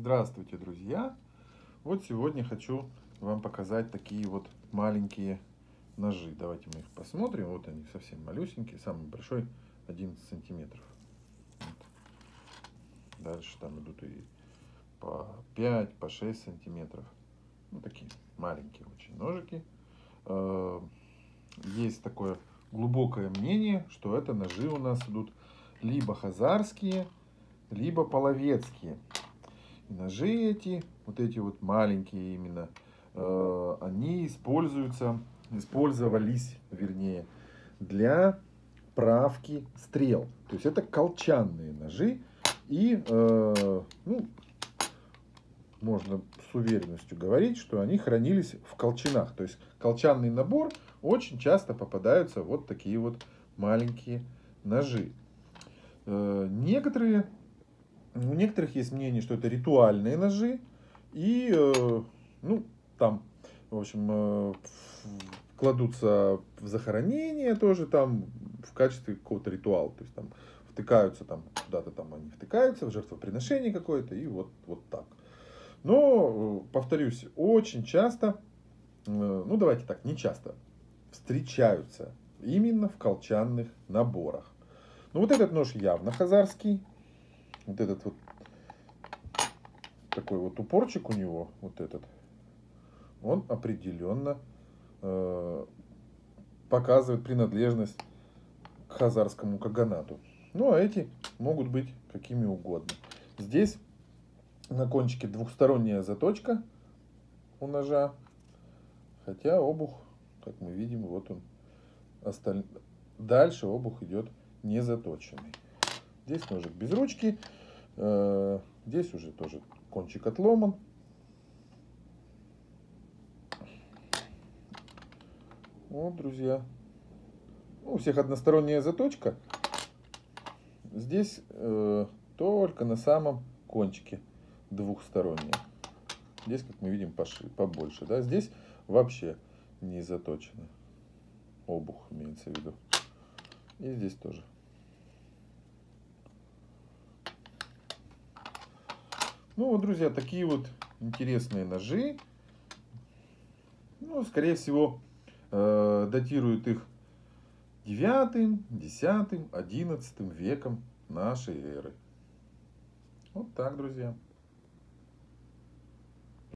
Здравствуйте, друзья! Вот сегодня хочу вам показать такие вот маленькие ножи. Давайте мы их посмотрим. Вот они совсем малюсенькие. Самый большой 11 сантиметров. Вот. Дальше там идут и по 5, по 6 сантиметров. Ну, такие маленькие очень ножики. Э, есть такое глубокое мнение, что это ножи у нас идут либо хазарские, либо половецкие. Ножи эти, вот эти вот маленькие именно, э, они используются, использовались, вернее, для правки стрел. То есть это колчанные ножи. И, э, ну, можно с уверенностью говорить, что они хранились в колчанах. То есть колчанный набор очень часто попадаются вот такие вот маленькие ножи. Э, некоторые у некоторых есть мнение, что это ритуальные ножи. И, э, ну, там, в общем, э, кладутся в захоронение тоже там в качестве какого-то ритуала. То есть там втыкаются там куда-то там они втыкаются в жертвоприношение какое-то и вот, вот так. Но, э, повторюсь, очень часто, ну давайте так, не часто, встречаются именно в колчанных наборах. Ну вот этот нож явно хазарский, вот этот вот такой вот упорчик у него, вот этот, он определенно э, показывает принадлежность к хазарскому каганату. Ну, а эти могут быть какими угодно. Здесь на кончике двухсторонняя заточка у ножа, хотя обух, как мы видим, вот он, осталь... дальше обух идет не заточенный. Здесь ножик без ручки. Э, здесь уже тоже кончик отломан. Вот, друзья. У всех односторонняя заточка. Здесь э, только на самом кончике двухсторонняя. Здесь, как мы видим, поши, побольше. Да? Здесь вообще не заточено. Обух имеется в виду. И здесь тоже. Ну вот, друзья, такие вот интересные ножи. Ну, скорее всего, э, датируют их 9, 10, 11 веком нашей эры. Вот так, друзья.